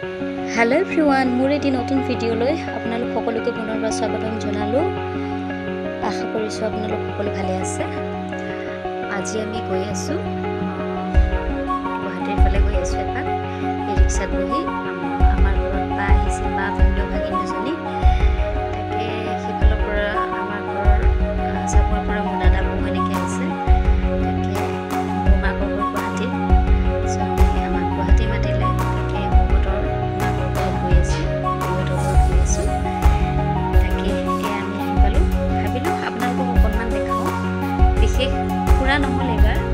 Hello everyone মোৰ এটি নতুন ভিডিঅ'লৈ আপোনালোক সকলোকে পুনৰবাৰ স্বাগতম জনালোঁ। আশা কৰিছোঁ আপোনালোক সকলো ভালে আছে। আজি আমি গৈ আছোঁ। গুৱাহাটীৰ ফালে গৈ আছোঁ এপাক। ৰিক্সাত বহি আমাৰ ঘৰত বা আহিছে বা ভিন্ন ভাগিন দুজনী। na nang huli.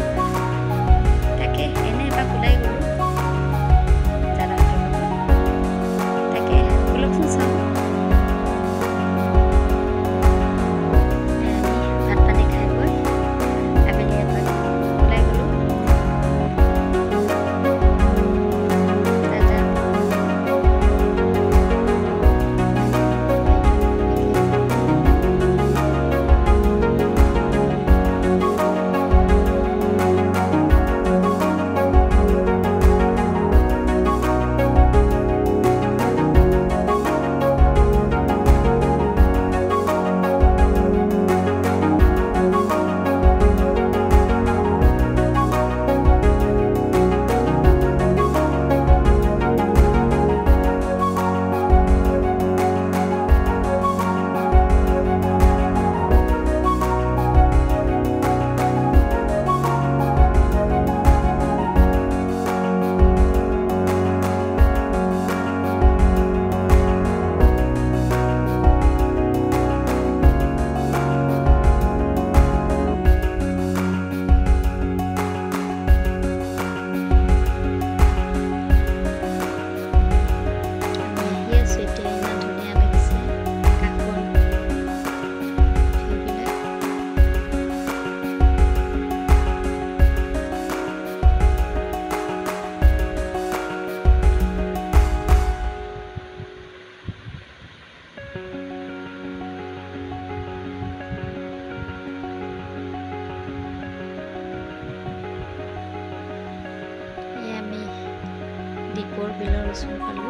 পর বিনা রসুন আলু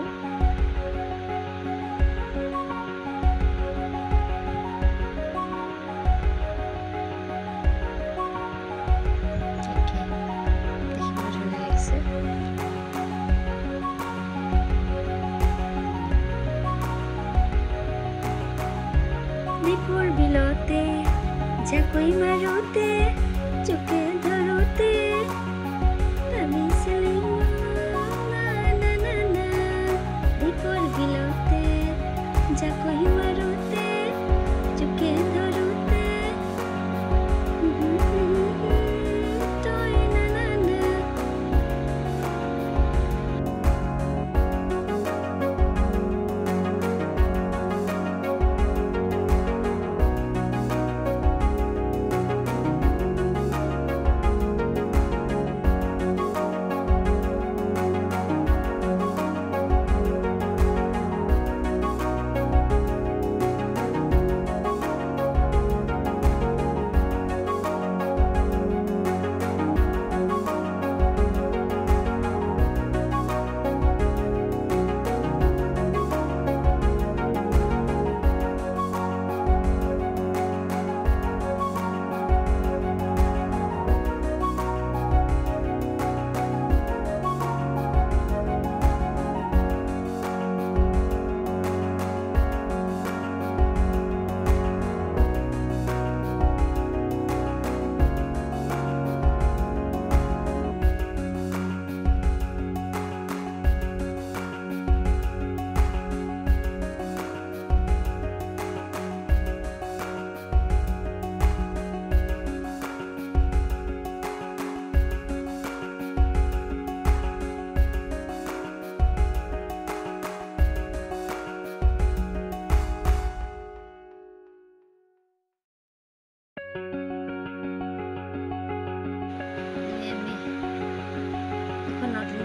দীপুর বিলতে যা কই মারতে চোখে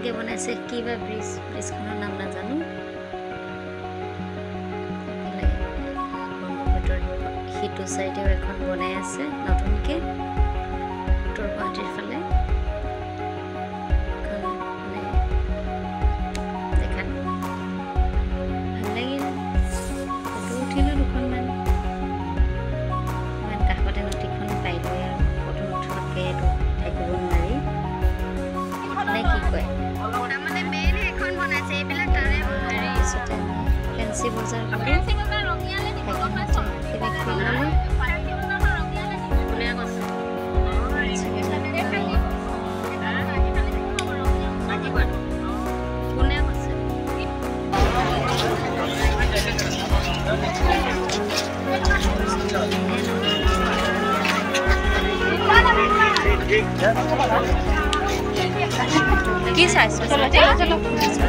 নতুনকৈ বনাইছে কি বা ব্ৰিজ ব্ৰিজখনৰ নাম নাজানো। সিটো চাইডেও এখন বনাই আছে নতুনকৈ। 几 size？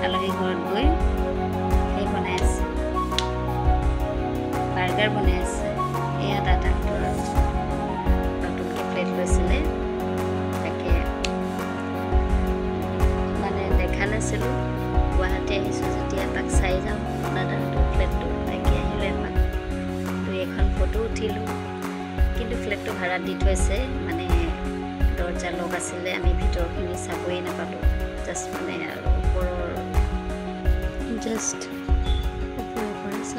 আলহী ঘৰত গৈ সেই বনাই আছে বাৰ্গাৰ বনাই আছে এয়া দাদাহঁতৰ নতুনকৈ প্লেট লৈছিলে তাকে মানে দেখা নাছিলোঁ গুৱাহাটী আহিছোঁ যেতিয়া এপাক চাই যাওঁ দাদাহঁতৰ ফ্লেটটো তাকে আহিলোঁ এপাক দুই এখন ফটো উঠিলোঁ কিন্তু ফ্লেটটো ভাড়াত দি থৈছে মানে দৰ্জা লগ আছিলে আমি ভিতৰখিনি চাবই নাপালোঁ জাষ্ট মানে আৰু just a few words